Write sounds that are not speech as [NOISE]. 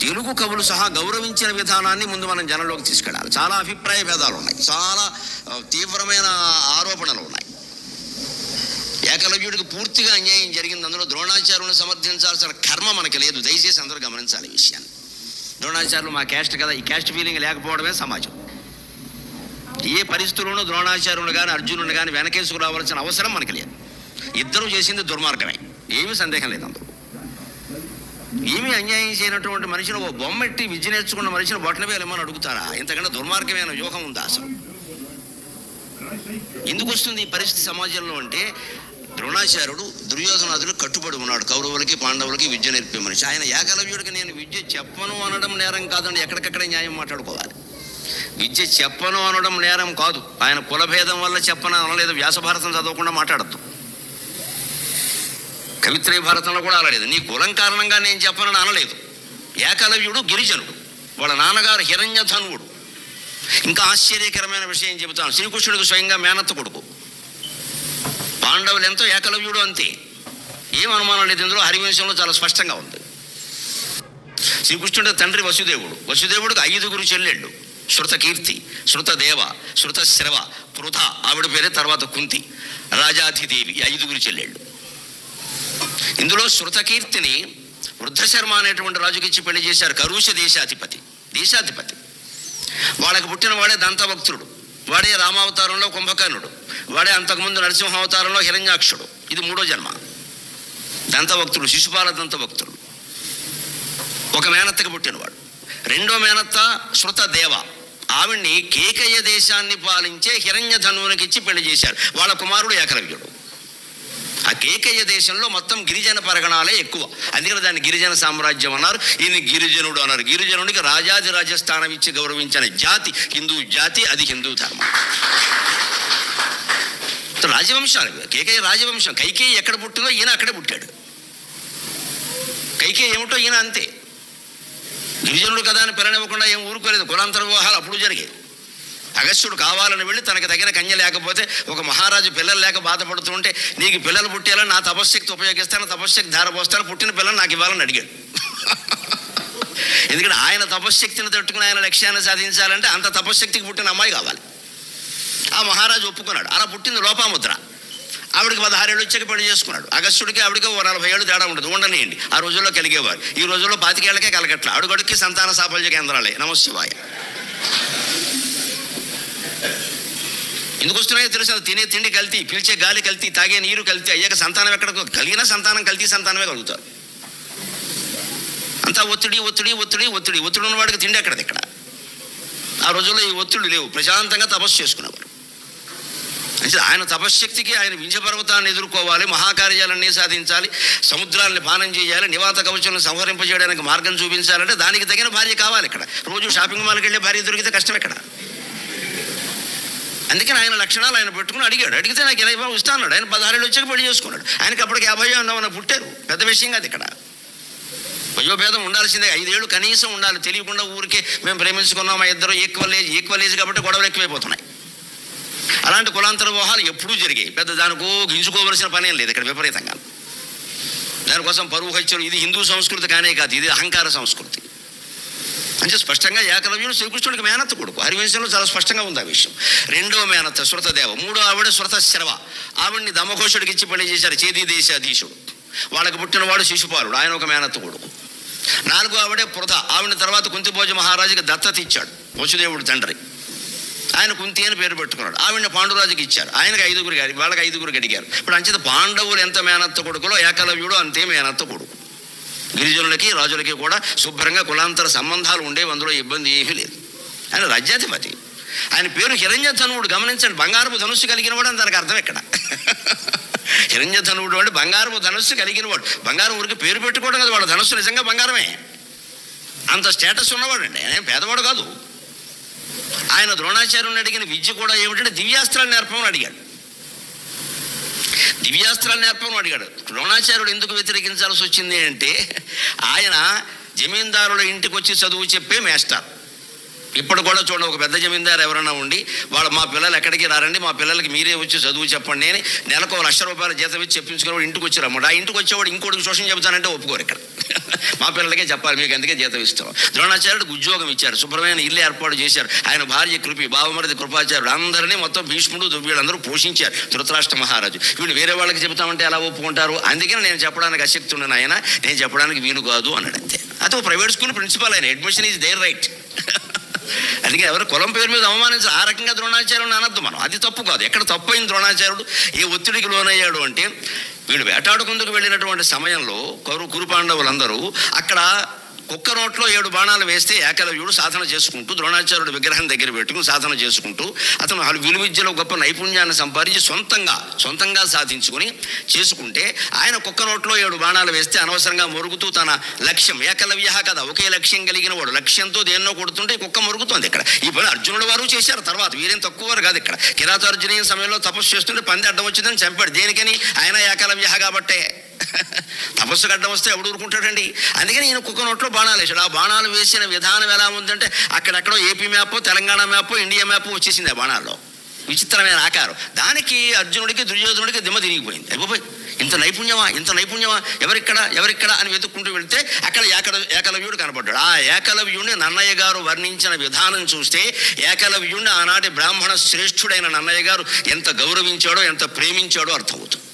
తెలుగు కవులు సహా గౌరవించిన విధానాన్ని ముందు మనం జనంలోకి తీసుకెళ్ళాలి. చాలా అభిప్రాయ భేదాలు ఉన్నాయి. చాలా తీవ్రమైన ఆరోపణలు ఉన్నాయి. ఏకలవ్యుడికి పూర్తిగా అన్యాయం జరిగింది. అందులో ద్రోణాచార్యులను సమర్థించాల్సిన కర్మ మనకి లేదు. దయచేసి అందరూ గమనించాలి ఈ విషయాన్ని. ద్రోణాచార్యులు మా క్యాస్ట్ కదా. ఈ క్యాస్ట్ ఫీలింగ్ లేకపోవడమే సమాజం. ఏ పరిస్థితుల్లోనూ ద్రోణాచార్యులు కానీ అర్జునుడు కానీ వెనకేసుకు రావాల్సిన అవసరం మనకి లేదు. ఇద్దరు చేసింది దుర్మార్గమే. ఏమీ సందేహం లేదు అందులో. ఏమి అన్యాయం చేయనటువంటి మనిషిని ఓ బొమ్మెట్టి విద్య నేర్చుకున్న మనిషిని బొట్టన వేలమని అడుగుతారా? ఇంతకంటే దుర్మార్గమైన వ్యూహం ఉందా అసలు? ఎందుకు వస్తుంది ఈ పరిస్థితి సమాజంలో అంటే ద్రోణాచార్యుడు దుర్యోధనాథుడు కట్టుబడి ఉన్నాడు. కౌరవులకి పాండవులకి విద్య నేర్పే మనిషి. ఆయన ఏకలవ్యుడికి నేను విద్య చెప్పను అనడం నేరం కాదండి. ఎక్కడికక్కడే న్యాయం మాట్లాడుకోవాలి. విద్య చెప్పను అనడం నేరం కాదు. ఆయన కులభేదం వల్ల చెప్పను అనలేదు. వ్యాసభారతం చదవకుండా మాట్లాడద్దు. కవిత్రయ భారతంలో కూడా అనలేదు నీ కులం కారణంగా నేను చెప్పనని అనలేదు. ఏకలవ్యుడు గిరిజనుడు. వాళ్ళ నాన్నగారు హిరణ్యధనువుడు ఇంకా ఆశ్చర్యకరమైన విషయం చెబుతాను. శ్రీకృష్ణుడికి స్వయంగా మేనత్త కొడుకు. పాండవులు ఎంతో ఏకలవ్యుడు అంతే. ఏం అనుమానం లేదు. ఇందులో హరివంశంలో చాలా స్పష్టంగా ఉంది. శ్రీకృష్ణుడి తండ్రి వసుదేవుడు. వసుదేవుడికి ఐదుగురు చెల్లెళ్ళు. శృతకీర్తి శృతదేవ శృతశ్రవ పృథ ఆవిడ పేరే తర్వాత కుంతి. రాజాధిదేవి ఐదుగురు చెల్లెళ్ళు. ఇందులో శృతకీర్తిని వృద్ధశర్మ అనేటువంటి రాజుకిచ్చి పెళ్ళి చేశారు. కరుష దేశాధిపతి. దేశాధిపతి. వాళ్ళకి పుట్టిన వాడే దంతభక్తుడు. వాడే రామావతారంలో కుంభకర్ణుడు. వాడే అంతకుముందు నరసింహ అవతారంలో హిరణ్యాక్షుడు. ఇది మూడో జన్మ. దంతభక్తుడు శిశుపాల దంతభక్తుడు. ఒక మేనత్తకి పుట్టినవాడు. రెండో మేనత్త శృత దేవ. ఆవిడ్ని కేకయ్య దేశాన్ని పాలించే హిరణ్య ధనువునికిచ్చి పెళ్ళి చేశారు. వాళ్ళ కుమారుడు ఏకలవ్యుడు ఆ కేకయ్య దేశంలో మొత్తం గిరిజన పరగణాలే ఎక్కువ. అందుకని దాన్ని గిరిజన సామ్రాజ్యం అన్నారు. ఈయన గిరిజనుడు అన్నారు. గిరిజనుడికి రాజాది రాజస్థానం ఇచ్చి గౌరవించిన జాతి హిందూ జాతి అది హిందూ ధర్మం. రాజవంశాలు. కేకయ్య రాజవంశం. కైకేయి ఎక్కడ పుట్టిందో ఈయన అక్కడే పుట్టాడు. కైకేయి ఏమిటో ఈయన అంతే. గిరిజనుడు కదా అని పిల్లనివ్వకుండా ఏం ఊరుకోలేదు. కులాంతర వివాహాలు అప్పుడు జరిగాయి. అగస్త్యుడు కావాలని వెళ్ళి తనకు తగిన కన్య లేకపోతే ఒక మహారాజు పిల్లలు లేక బాధపడుతుంటే నీకు పిల్లలు పుట్టేలా నా తపశ్శక్తి ఉపయోగిస్తాను తపశ్శక్తి ధారపోస్తాను పుట్టిన పిల్లలు నాకు ఇవ్వాలని అడిగాడు. ఎందుకంటే ఆయన తపశ్శక్తిని తట్టుకుని ఆయన లక్ష్యాన్ని సాధించాలంటే అంత తపశ్శక్తికి పుట్టిన అమ్మాయి కావాలి. ఆ మహారాజు ఒప్పుకున్నాడు. అలా పుట్టింది లోపాముద్ర. ఆవిడకి పదహారేళ్ళు వచ్చాక పెళ్ళి చేసుకున్నాడు. అగస్టుడికి ఆవిడకి ఓ నలభై ఏళ్ళు తేడా ఉండదు. ఉండనియండి. ఆ రోజుల్లో కలిగేవారు. ఈ రోజుల్లో పాతికేళ్ళకే కలగట్ల. అడుగడుక్కి సంతాన సాఫల్య కేంద్రాలే. నమశివాయ ఎందుకు వస్తున్నాయో తెలుసు అది తినే తిండి కల్తీ పీల్చే గాలి కల్తీ తాగే నీరు కల్తీ అయ్యాక సంతానం ఎక్కడ కలిగిన సంతానం కల్తీ సంతానమే కలుగుతారు. అంతా ఒత్తిడి ఒత్తిడి ఒత్తిడి ఒత్తిడి. ఒత్తిడి ఉన్నవాడికి తిండి ఎక్కడది ఇక్కడ? ఆ రోజుల్లో ఈ ఒత్తిడి లేవు. ప్రశాంతంగా తపస్సు చేసుకునేవారు. అంటే ఆయన తపశ్శక్తికి ఆయన వింజపర్వతాన్ని ఎదుర్కోవాలి మహాకార్యాలన్నీ సాధించాలి సముద్రాన్ని పానం చేయాలి నివాత కవచాలను సంహరింపజేయడానికి మార్గం చూపించాలంటే దానికి తగిన భార్య కావాలి ఇక్కడ. రోజు షాపింగ్ మాల్కి వెళ్ళే భార్య దొరికితే కష్టం ఇక్కడ అందుకని ఆయన లక్షణాలు ఆయన పెట్టుకుని అడిగాడు. అడిగితే నాకు ఇరవై ఇస్తా అన్నాడు. ఆయన పదహారేళ్ళు వచ్చాక పెళ్ళి చేసుకున్నాడు. ఆయనకి అప్పటికి యాభై అన్నవన్న పుట్టారు. పెద్ద విషయం కాదు ఇక్కడ. వయోభేదం ఉండాల్సిందే. ఐదేళ్ళు కనీసం ఉండాలి. తెలియకుండా ఊరికే మేము ప్రేమించుకున్నాం మా ఇద్దరు ఈక్వల్ ఏజ్ ఈక్వల్ ఏజ్ కాబట్టి గొడవలు ఎక్కువైపోతున్నాయి. అలాంటి కులాంతర వివాహాలు ఎప్పుడూ జరిగాయి. పెద్ద దానికో గింజుకోవలసిన ఏం లేదు. ఇక్కడ విపరీతంగా. దానికోసం పరువు హత్యలు. ఇది హిందూ సంస్కృతి కానే కాదు. ఇది అహంకార సంస్కృతి. అంటే స్పష్టంగా ఏకలవ్యుడు శ్రీకృష్ణుడికి మేనత్త కొడుకు. హరివంశంలో చాలా స్పష్టంగా ఉంది ఆ విషయం. రెండవ మేనత్త శృతదేవ మూడో ఆవిడ శృత శరవ ఆవిడ్ని దమఘోషుడికి ఇచ్చి పెళ్ళి చేశారు చేది దేశాధీశుడు. వాళ్ళకి పుట్టినవాడు శిశుపాలుడు ఆయన ఒక మేనత్త కొడుకు. నాలుగో ఆవిడే పృథ ఆవిడ తర్వాత కుంతిభోజ మహారాజుకి దత్తత ఇచ్చాడు వసుదేవుడు తండ్రి. ఆయన కుంతి అని పేరు పెట్టుకున్నాడు. ఆవిడ పాండురాజుకి ఇచ్చారు. ఆయనకు ఐదుగురు గారి వాళ్ళకి ఐదుగురు అడిగారు ఇప్పుడు అంచేత పాండవులు ఎంత మేనత్త కొడుకులో ఏకలవ్యుడు అంతే మేనత్త కొడుకు. గిరిజనులకి రాజులకి కూడా శుభ్రంగా కులాంతర సంబంధాలు ఉండేవి అందులో ఇబ్బంది ఏమీ లేదు. ఆయన రాజ్యాధిపతి. ఆయన పేరు హిరణ్యధనువుడు. గమనించండి బంగారపు ధనుస్సు కలిగిన వాడు అని దానికి అర్థం ఎక్కడ? [LAUGHS] హిరణ్యధనువుడు అంటే బంగారపు ధనుస్సు కలిగిన వాడు. బంగారం ఊరికి పేరు పెట్టుకోవడం కదా వాడు ధనుస్సు నిజంగా బంగారమే. అంత స్టేటస్ ఉన్నవాడు అండి ఆయన పేదవాడు కాదు. ఆయన ద్రోణాచార్యుని అడిగిన విద్య కూడా ఏమిటంటే దివ్యాస్త్రాలు నేర్పమని అడిగాడు. దివ్యాస్త్రాలు నేర్పమని అడిగాడు ద్రోణాచార్యుడు ఎందుకు వ్యతిరేకించాల్సి వచ్చింది అంటే ఆయన జమీందారుల ఇంటికి వచ్చి చదువు చెప్పే మేస్టార్. ఇప్పుడు కూడా చూడండి ఒక పెద్ద జమీందారు ఎవరైనా ఉండి వాళ్ళ మా పిల్లలు ఎక్కడికి రారండి మా పిల్లలకి మీరే వచ్చి చదువు చెప్పండి అని నెలకు ఒక లక్ష రూపాయల జీతం ఇచ్చి చెప్పించుకుని ఇంటికి వచ్చి ఆ ఇంటికి వచ్చేవాడు ఇంకోటికి శోషణ చెబుతానంటే ఒప్పుకోరు ఇక్కడ. [LAUGHS] మా పిల్లలకే చెప్పాలి మీకు అందుకే జీతం ఇస్తాం. ద్రోణాచార్యుడికి ఉద్యోగం ఇచ్చారు శుభ్రమైన ఇల్లు ఏర్పాటు చేశారు. ఆయన భార్య కృపి బావమరిది కృపాచార్యుడు అందరినీ మొత్తం భీష్ముడు వీళ్ళందరూ పోషించారు. ధృతరాష్ట్ర మహారాజు. వీళ్ళు వేరే వాళ్ళకి చెబుతామంటే ఎలా ఒప్పుకుంటారు? అందుకని నేను చెప్పడానికి అశక్తి ఉన్నాను ఆయన నేను చెప్పడానికి వీలు కాదు అన్నాడు అంతే. అతను ప్రైవేట్ స్కూల్ ప్రిన్సిపాల్ ఆయన అడ్మిషన్ ఈజ్ దేర్ రైట్. అందుకే ఎవరు కులం పేరు మీద అవమానించి ఆ రకంగా ద్రోణాచార్యుడు అనద్దు మనం. అది తప్పు కాదు. ఎక్కడ తప్పు అయింది ద్రోణాచార్యుడు? ఏ ఒత్తిడికి లోనయ్యాడు అంటే వీడు వేటాడుకుందుకు వెళ్ళినటువంటి సమయంలో కురు కురు పాండవులందరూ అక్కడ కుక్క నోట్లో ఏడు బాణాలు వేస్తే ఏకలవ్యుడు సాధన చేసుకుంటూ ద్రోణాచార్యుడు విగ్రహం దగ్గర పెట్టుకుని సాధన చేసుకుంటూ అతను వాళ్ళు విలువిద్యలో గొప్ప నైపుణ్యాన్ని సంపాదించి సొంతంగా సొంతంగా సాధించుకుని చేసుకుంటే ఆయన కుక్క నోట్లో ఏడు బాణాలు వేస్తే అనవసరంగా మొరుగుతూ తన లక్ష్యం ఏకలవ్య కదా ఒకే లక్ష్యం కలిగిన వాడు లక్ష్యంతో దేన్నో కొడుతుంటే కుక్క మొరుగుతోంది ఇక్కడ. ఈ పని అర్జునుడు వారు చేశారు తర్వాత వీరేం తక్కువ వారు కాదు ఇక్కడ. కిరాతార్జునీయ సమయంలో తపస్సు చేస్తుంటే పంది అడ్డం వచ్చిందని చంపాడు. దేనికని? ఆయన ఏకలవ్య కాబట్టే. [LAUGHS] తపస్సు గడ్డం వస్తే ఎవడు ఊరుకుంటాడండి? అందుకని ఈయన కుక్క నోట్లో బాణాలు వేసాడు ఆ బాణాలు వేసిన విధానం ఎలా ఉందంటే అక్కడెక్కడో AP map Telangana map India map వచ్చేసింది ఆ బాణాల్లో. విచిత్రమైన ఆకారం. దానికి అర్జునుడికి దుర్యోధనుడికి దిమ్మ తిరిగిపోయింది. అయిపోయి. ఇంత నైపుణ్యమా? ఇంత నైపుణ్యమా? ఎవరిక్కడ ఎవరిక్కడ అని వెతుక్కుంటూ వెళ్తే అక్కడ ఏకల ఏకలవ్యుడు కనపడ్డాడు ఆ ఏకలవ్యుడిని నన్నయ్య గారు వర్ణించిన విధానం చూస్తే ఏకలవ్యుడిని ఆనాటి బ్రాహ్మణ శ్రేష్ఠుడైన నన్నయ్య గారు ఎంత గౌరవించాడో ఎంత ప్రేమించాడో అర్థమవుతుంది.